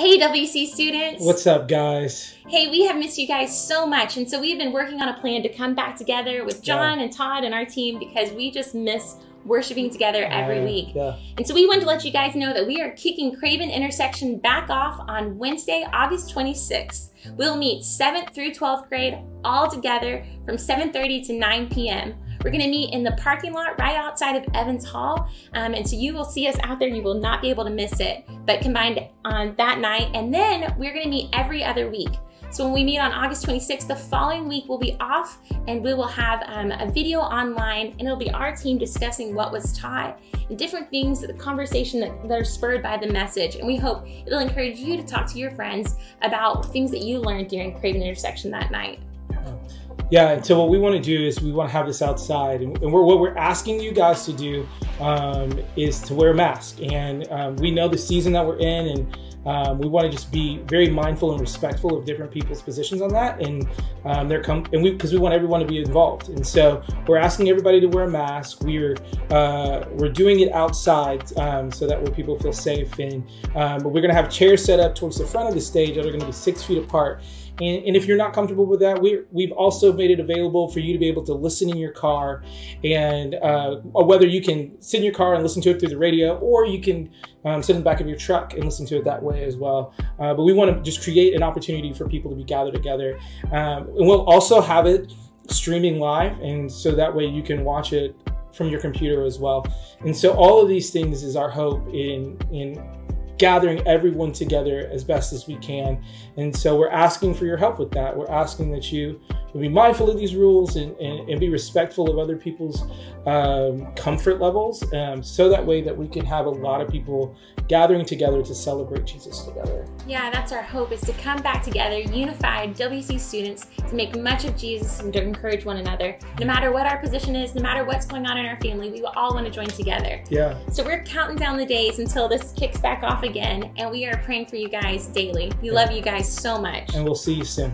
Hey, WC students. What's up, guys? Hey, we have missed you guys so much. And so we've been working on a plan to come back together with John yeah. and Todd and our team because we just miss worshiping together every week. Yeah. And so we wanted to let you guys know that we are kicking Crave and Intersection back off on Wednesday, August 26th. We'll meet 7th through 12th grade all together from 7.30 to 9 p.m. We're gonna meet in the parking lot right outside of Evans Hall. Um, and so you will see us out there. You will not be able to miss it, but combined on that night. And then we're gonna meet every other week. So when we meet on August 26th, the following week we'll be off and we will have um, a video online and it'll be our team discussing what was taught and different things, the conversation that, that are spurred by the message. And we hope it'll encourage you to talk to your friends about things that you learned during Crave and Intersection that night. Yeah, and so what we want to do is we want to have this outside, and, we're, what we're asking you guys to do um, is to wear a mask. And um, we know the season that we're in, and um, we want to just be very mindful and respectful of different people's positions on that, and um, they're come and we because we want everyone to be involved. And so we're asking everybody to wear a mask. We're uh, we're doing it outside um, so that way people feel safe. And um, but we're going to have chairs set up towards the front of the stage that are going to be six feet apart. And, and, if you're not comfortable with that, we, we've also made it available for you to be able to listen in your car and uh, whether you can sit in your car and listen to it through the radio or you can um, sit in the back of your truck and listen to it that way as well. Uh, but we want to just create an opportunity for people to be gathered together. Um, and we'll also have it streaming live. And so that way you can watch it from your computer as well. And so all of these things is our hope in, in gathering everyone together as best as we can. And so we're asking for your help with that. We're asking that you be mindful of these rules and, and, and be respectful of other people's um, comfort levels um, so that way that we can have a lot of people gathering together to celebrate Jesus together. Yeah, that's our hope is to come back together, unified WC students, to make much of Jesus and to encourage one another. No matter what our position is, no matter what's going on in our family, we all want to join together. Yeah. So we're counting down the days until this kicks back off again, and we are praying for you guys daily. We love you guys so much. And we'll see you soon.